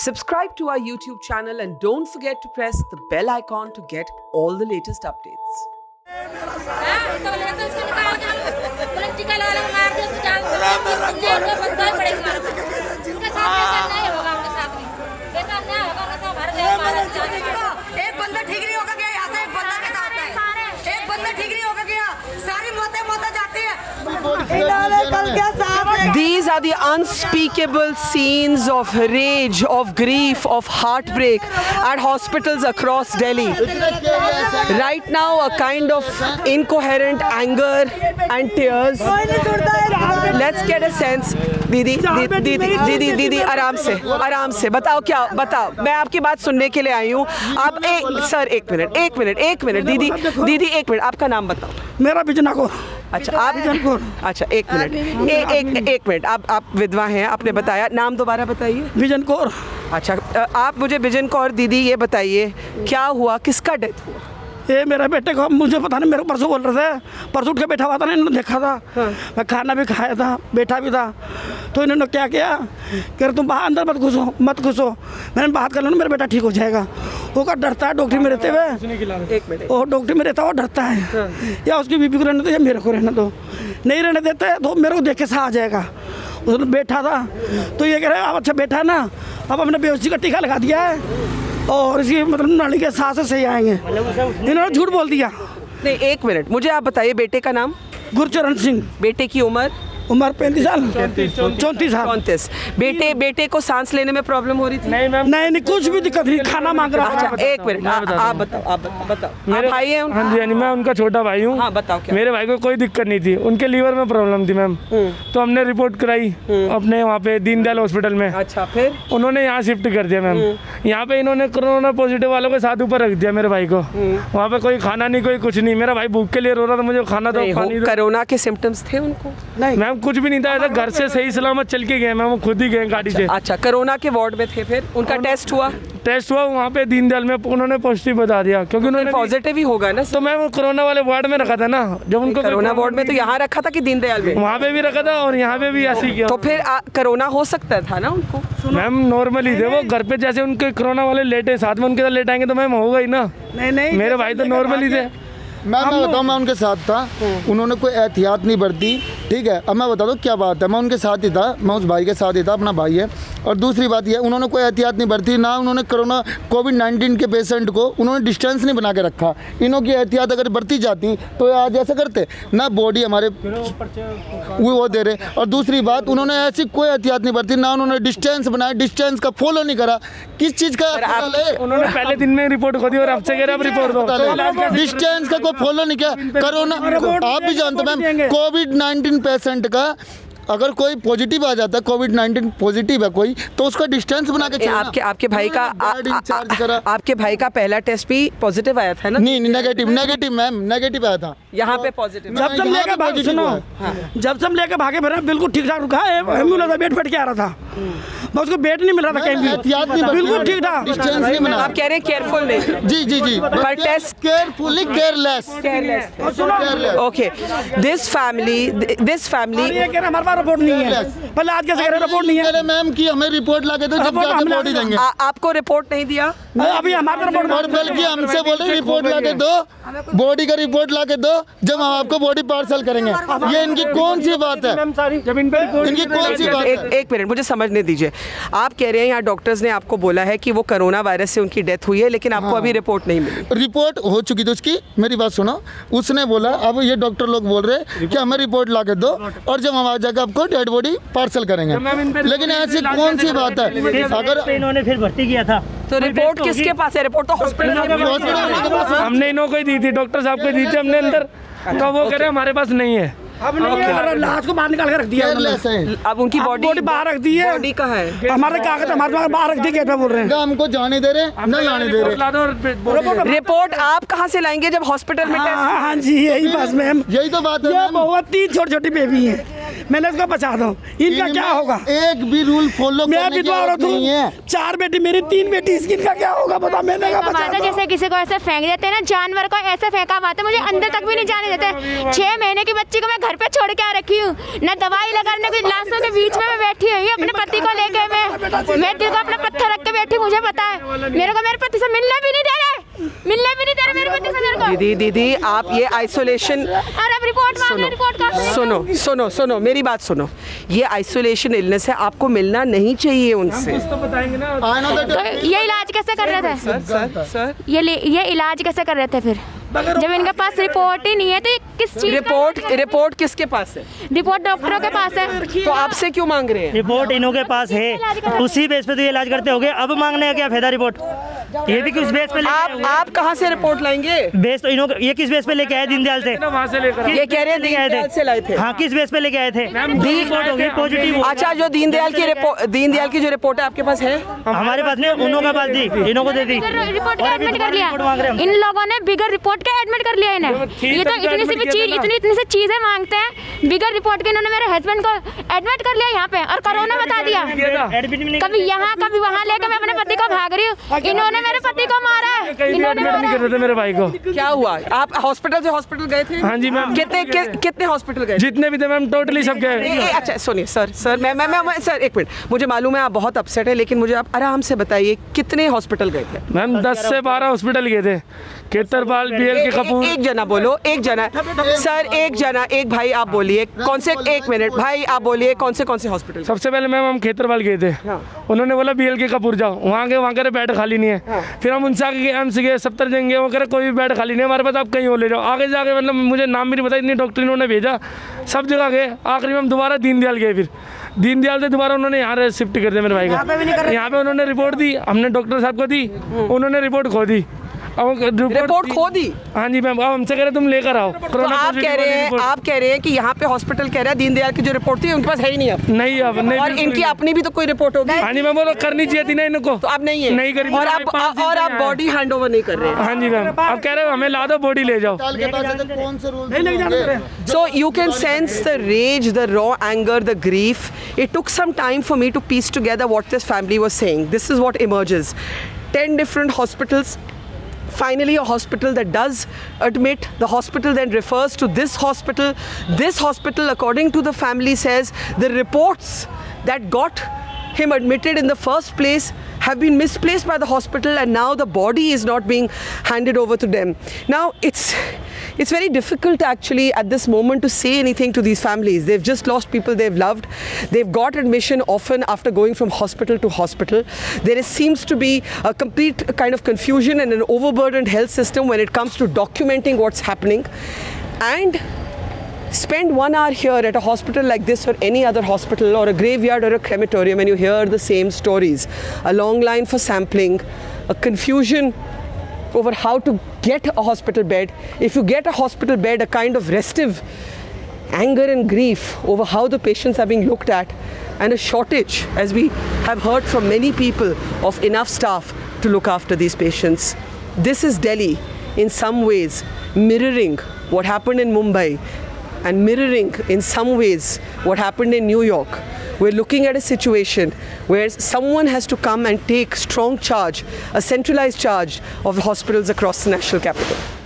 Subscribe to our YouTube channel and don't forget to press the bell icon to get all the latest updates. These are the unspeakable scenes of rage, of grief, of heartbreak at hospitals across Delhi. Right now, a kind of incoherent anger and tears. Let's get a sense. दीदी दीदी दीदी दीदी दीदी आराम से आराम से बताओ क्या बताओ मैं आपकी बात सुनने के लिए आई हूँ आप एक सर एक मिनट एक मिनट एक मिनट दीदी दीदी एक मिनट आपका नाम बताओ मेरा बिजना को अच्छा आप अच्छा एक मिनट। ए, एक एक मिनट आप आप विधवा हैं आपने बताया। नाम दोबारा बताइए। विजन कौर। अच्छा आप मुझे विजन कौर दीदी ये बताइए क्या हुआ किसका डेथ हुआ? ये मेरे बेटे को मुझे पता नहीं मेरे को परसों बोल रहे थे। परसों उठ के बैठा हुआ था ना इन्होंने देखा था। हाँ। मैं खाना भी खाया था बैठा भी था। तो इन्होंने क्या किया? कह रहे तुम बाहर अंदर मत घुसो मत घुसो। मैंने बात कर लो ना मेरा बेटा ठीक हो जाएगा। वो का डरता है डॉक्टरी में रहते हुए? एक मिनट। वो डॉक्टरी में रहता है वो डरता है। या उसकी बीबी को रहने दो या मेरे को रहने दो। नहीं रहने देते तो मेरे को देख के सा आ जाएगा। उसने बैठा था। तो ये कह रहे अब अच्छा बैठा ना अब हमने बेहोशी का टीका लगा दिया है। और इसकी मतलब नाली के साथ से सही आएँगे। इन्होंने झूठ बोल दिया। नहीं एक मिनट मुझे आप बताइए बेटे का नाम? गुरचरण सिंह। बेटे की उम्र? उम्र पैंतीस साल। चौंतीस साल। चौंतीस। बेटे बेटे को सांस लेने में प्रॉब्लम हो रही थी? नहीं मैम। नहीं नहीं कुछ भी दिक्कत नहीं खाना मांग रहा अच्छा एक मिनट आप बताओ आप बताओ बताओ। आप भाई हैं हाँ जी हाँ जी मैं उनका छोटा भाई हूँ। हाँ, बताओ मेरे भाई को कोई दिक्कत नहीं थी। उनके लीवर में प्रॉब्लम थी मैम। तो हमने रिपोर्ट कराई अपने वहाँ पे दीनदयाल हॉस्पिटल में। अच्छा फिर? उन्होंने यहाँ शिफ्ट कर दिया मैम। यहाँ पे इन्होंने कोरोना पॉजिटिव वालों के साथ ऊपर रख दिया मेरे भाई को। वहाँ पे कोई खाना नहीं कोई कुछ नहीं। मेरा भाई भूख के लिए रो रहा था मुझे खाना दो नहीं पानी दो। कोरोना के सिम्टम्स थे उनको? नहीं। मैम कुछ भी नहीं था ऐसा घर से सही सलामत चल के गए मैम वो खुद ही गए गाड़ी से। अच्छा कोरोना के वार्ड में थे फिर? उनका टेस्ट हुआ? टेस्ट हुआ वहाँ पे दीनदयाल में उन्होंने पॉजिटिव बता दिया क्योंकि उन्होंने पॉजिटिव ही होगा ना तो मैम कोरोना वाले वार्ड में रखा था ना जब उनको कोरोना वार्ड में तो यहाँ रखा था कि दीनदयाल में? वहाँ पे भी रखा था और यहाँ पे भी ऐसी किया। तो फिर कोरोना हो सकता था ना उनको? मैम नॉर्मली थे वो घर पे जैसे उनके कोरोना वाले लेटे साथ में उनके साथ लेट आएँगे तो मैम होगा ही ना। नहीं नहीं मेरे भाई तो नॉर्मली थे। मैं मैं बताऊँ मैं उनके साथ था। उन्होंने कोई एहतियात नहीं बरती ठीक है? अब मैं बता दूँ क्या बात है। मैं उनके साथ ही था मैं उस भाई के साथ ही था अपना भाई है। और दूसरी बात यह उन्होंने कोई एहतियात नहीं बरती ना उन्होंने कोरोना कोविड नाइन्टीन के पेशेंट को उन्होंने डिस्टेंस नहीं बना के रखा। इन्हों की एहतियात अगर बरती जाती तो ये आज ऐसा करते। ना बॉडी हमारे वो वो दे रहे। और दूसरी बात उन्होंने ऐसी कोई एहतियात नहीं बरती ना उन्होंने डिस्टेंस बनाया डिस्टेंस का फॉलो नहीं करा। किस चीज़ का उन्होंने पहले दिन में रिपोर्ट खो दी और कह रहे रिपोर्ट दो। तो डिस्टेंस का कोई फॉलो नहीं किया। कोरोना आप भी जानते मैम कोविड नाइन्टीन पेशेंट का अगर कोई पॉजिटिव आ जाता है कोविड नाइन्टीन पॉजिटिव है कोई तो उसका डिस्टेंस बना के आपके आपके भाई का आ, बेड आ, करा। आ, आपके भाई का पहला टेस्ट भी पॉजिटिव आया था ना? नहीं नहीं नेगेटिव नेगेटिव मैम नेगेटिव आया था। यहाँ पे पॉजिटिव जब से हम लेके भागे सुनो। जब से लेके भागे फिर बिल्कुल ठीक ठाक रुका है। एंबुलेंस बेड फट के आ रहा था। मैं उसको बेड नहीं मिल रहा था कहीं भी। बिल्कुल ठीक ठाक डिस्टेंस नहीं बना आप कह रहे हैं केयरफुल नहीं। जी जी जी। पर टेस्ट केयरफुली केयरलेस और सुनो। Okay this family this family ये कह रहे हमारे पास रिपोर्ट नहीं है। पहले आज कैसे कह रहे रिपोर्ट नहीं है। मैम की हमें रिपोर्ट ला के दो जब रिपोर्ट जाके बॉडी देंगे। आपको रिपोर्ट नहीं दिया? अभी हमारे रिपोर्ट और बल्कि हमसे बोले रिपोर्ट ला के दो। बॉडी का रिपोर्ट ला के दो जब हम आपको बॉडी पार्सल करेंगे। ये इनकी कौन सी बात है? मैम सारी पे इनकी कौन सी बात एक है? एक मिनट मुझे समझने दीजिए। आप कह रहे हैं यहाँ डॉक्टर्स ने आपको बोला है कि वो कोरोना वायरस से उनकी डेथ हुई है लेकिन आपको अभी रिपोर्ट नहीं मिली। रिपोर्ट हो चुकी थी उसकी। मेरी बात सुनो। उसने बोला अब ये डॉक्टर लोग बोल रहे हैं कि हमें रिपोर्ट ला दो और जब हम आ जाकर आपको डेड बॉडी पार्सल करेंगे। पे लेकिन ऐसी कौन सी बात है? अगर इन्होंने फिर भर्ती किया था। तो रिपोर्ट किसके पास है? रिपोर्ट तो हॉस्पिटल हॉस्पिटल है। हमने इन्हों को दी थी डॉक्टर साहब को दी थी हमने अंदर। तो वो कह रहे हमारे पास नहीं है। अब नहीं है लाश को बाहर निकाल के रख दिया है? अब उनकी बॉडी बॉडी बाहर रख दी है। बॉडी कहाँ है? हमारे कागज़ हमारे बाहर रख दी गेट में बोल रहे हैं। हमको जाने दे रहे नहीं जाने दे रहे। रिपोर्ट आप कहाँ से लाएँगे जब हॉस्पिटल में टेस्ट हाँ हाँ जी यही बस मैम यही तो बात है बहुत तीन छोटी छोटी बेबी हैं। मैंने इसको बचा दो। इनका क्या होगा? एक भी रूल फॉलो मैं करने की विधवा औरत नहीं है। चार बेटी मेरी तीन बेटी इसकी इनका क्या होगा बता मैंने का बचा दो। जैसे किसी को ऐसे फेंक देते हैं ना जानवर को ऐसे फेंका हुआ था मुझे अंदर तक भी नहीं जाने देते। छह महीने की बच्ची को मैं घर पे छोड़ के आ रखी हूँ। न दवाई लगाने की लाशों के बीच में मैं बैठी हुई अपने पति को लेके मैं मैं दिल को अपना पत्थर रख के बैठी मुझे पता है। मेरे को मेरे पति से मिलने भी नहीं दे रहे। मिलने भी नहीं दे रहे मेरे पति से मेरे को। दीदी दीदी आप ये आइसोलेशन और अब रिपोर्ट मांग रिपोर्ट सुनो सुनो सुनो मेरी बात सुनो। ये आइसोलेशन इलनेस है आपको मिलना नहीं चाहिए उनसे। तो बताएँगे ना। तो ये इलाज कैसे कर रहे थे? सर सर सर ये ये इलाज कैसे कर रहे थे फिर? जब इनके पास रिपोर्ट ही नहीं है तो ये किस चीज़ रिपोर्ट रिपोर्ट किसके पास है? रिपोर्ट डॉक्टरों के पास है। तो आपसे क्यों मांग रहे हैं? रिपोर्ट इन्हों के पास है। उसी बेस पे तो ये इलाज करते होगे। अब मांगने का क्या फ़ायदा रिपोर्ट ये भी किस बेस पे आप आप कहाँ से रिपोर्ट लाएँगे? बेस तो इन्हों ये किस बेस पे लेके आए दीनदयाल से? वहाँ से लेकर ये कह रहे हैं दीनदयाल से लाए थे। हाँ किस बेस पे लेके आए थे? दी- रिपोर्ट हो गई पॉजिटिव अच्छा जो दीनदयाल की रिपोर्ट दीनदयाल की जो रिपोर्ट है आपके पास है? हमारे पास नहीं उन्हों के पास दी इन्हों को दे दी। रिपोर्ट का एडमिट कर लिया। इन लोगों ने बिगर रिपोर्ट के एडमिट कर लिया इन्हें। ये तो तो इतनी सी चीज़ इतनी इतनी सी चीज़ें मांगते हैं। बिगर रिपोर्ट के इन्होंने मेरे हस्बैंड को एडमिट कर लिया यहाँ पे। और कोरोना बता कभी यहाँ कभी वहाँ लेकर मैं अपने पति को भाग रही हूँ। इन्होंने मेरे पति को मारा। है इन्होंने एडमिट नहीं कर रहे थे मेरे भाई को। क्या हुआ? आप हॉस्पिटल से हॉस्पिटल गए थे? हाँ जी, मैम। कितने कितने हॉस्पिटल गए जितने भी थे मैम टोटली सब गए। अच्छा सुनिए सर सर मैं मैं मैं सर एक मिनट मुझे मालूम है आप बहुत अपसेट है लेकिन मुझे आप आराम से बताइए कितने हॉस्पिटल गए थे? मैम दस से बारह हॉस्पिटल गए थे। केतरपाल बी एल के एक- कपूर। एक जना बोलो एक जना। सर एक जना एक भाई आप बोलिए। कौन से एक मिनट भाई आप बोलिए कौन से कौन से हॉस्पिटल सबसे पहले मैम हम खेतरपाल गए थे। उन्होंने बोला बी एल के कपूर जाओ वहाँ गए वहाँ करे बेड खाली नहीं है। फिर हम उनसे आगे एम्स गए सत्तर जाएँगे वो करे कोई भी बेड खाली नहीं है हमारे पास आप कहीं और ले जाओ। आगे जाके मतलब मुझे नाम भी नहीं पता इतनी डॉक्टर इन्होंने भेजा सब जगह गए। आखिरी में हम दोबारा दीनदयाल गए फिर। दीनदयाल से दोबारा उन्होंने यहाँ शिफ्ट कर दिया मेरे भाई का। यहाँ पे उन्होंने रिपोर्ट दी हमने डॉक्टर साहब को दी उन्होंने रिपोर्ट खो दी। अब रिपोर्ट खो दी हाँ जी मैम अब हमसे कह रहे तुम लेकर आओ तो कोरोना आप कह रहे हैं आप कह रहे हैं कि यहाँ पे हॉस्पिटल कह रहा है दीनदयाल की जो रिपोर्ट थी उनके पास है ही नहीं अब नहीं अब नहीं और इनकी। अपनी भी तो कोई रिपोर्ट होगी हाँ जी मैम बोलो करनी चाहिए थी ना इनको तो अब नहीं है नहीं करी और आप और आप बॉडी हैंड ओवर नहीं कर रहे हैं हाँ जी मैम अब कह रहे हो हमें ला दो बॉडी ले जाओ पास कौन से you can sense the rage, the raw anger, the grief. It took some time for me to piece together what this family was saying. This is what emerges. 10 different hospitals. Finally, a hospital that does admit, the hospital then refers to this hospital. This hospital, according to the family, says the reports that got him admitted in the first place have been misplaced by the hospital and now the body is not being handed over to them. Now it's it's very difficult actually at this moment to say anything to these families. They've just lost people they've loved. They've got admission often after going from hospital to hospital. There is, seems to be a complete kind of confusion and an overburdened health system when it comes to documenting what's happening. And spend one hour here at a hospital like this or any other hospital or a graveyard or a crematorium and you hear the same stories. A long line for sampling a confusion over how to get a hospital bed. If you get a hospital bed a kind of restive anger and grief over how the patients are being looked at and a shortage as we have heard from many people of enough staff to look after these patients. This is delhi in some ways mirroring what happened in mumbai and mirroring in some ways what happened in New York. We're looking at a situation where someone has to come and take strong charge, a centralized charge of hospitals across the national capital.